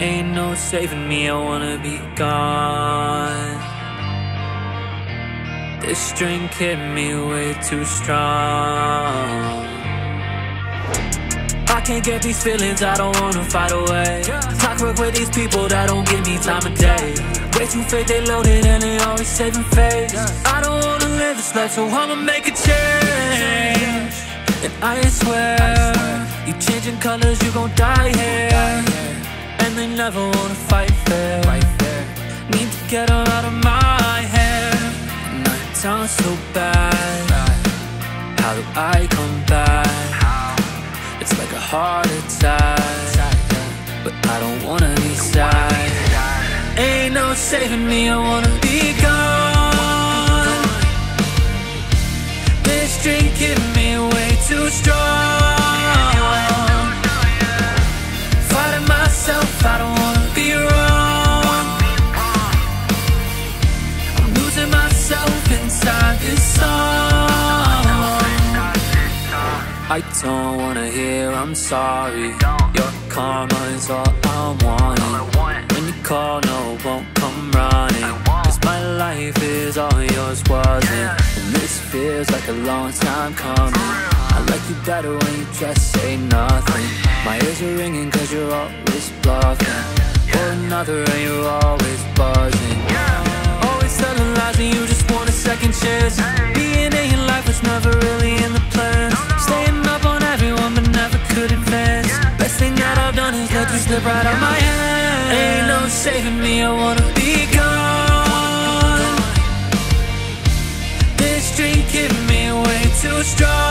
Ain't no saving me, I wanna be gone. This drink hit me way too strong. I can't get these feelings, I don't wanna fight away. Clockwork with these people that don't give me time of day. Way too fake, they loaded and they always saving face. I don't wanna live this life, so I'ma make a change. And I swear, you changing colors, you gon' die here. Never wanna fight fair. Need to get her out of my hair. Night sounds so bad. How do I come back? It's like a heart attack. But I don't wanna be sad. Ain't no saving me, I wanna be gone. Myself inside this song. I don't wanna hear I'm sorry. Your karma is all I want. When you call, no, won't come running. Cause my life is all yours, wasn't. And this feels like a long time coming. I like you better when you just say nothing. My ears are ringing cause you're always bluffing. For another and you're always chance. Being in life was never really in the plans. Staying up on everyone but never could advance. Best thing that I've done is let you slip right out my hand. Ain't no saving me, I wanna be gone. This drink hit me way too strong.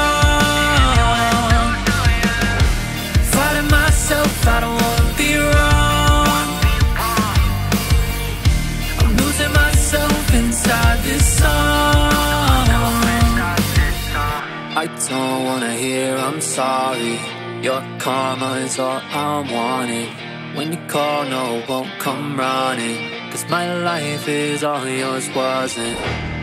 Don't wanna hear I'm sorry. Your karma is all I'm wanting. When you call, no, won't come running. Cause my life is all yours, wasn't.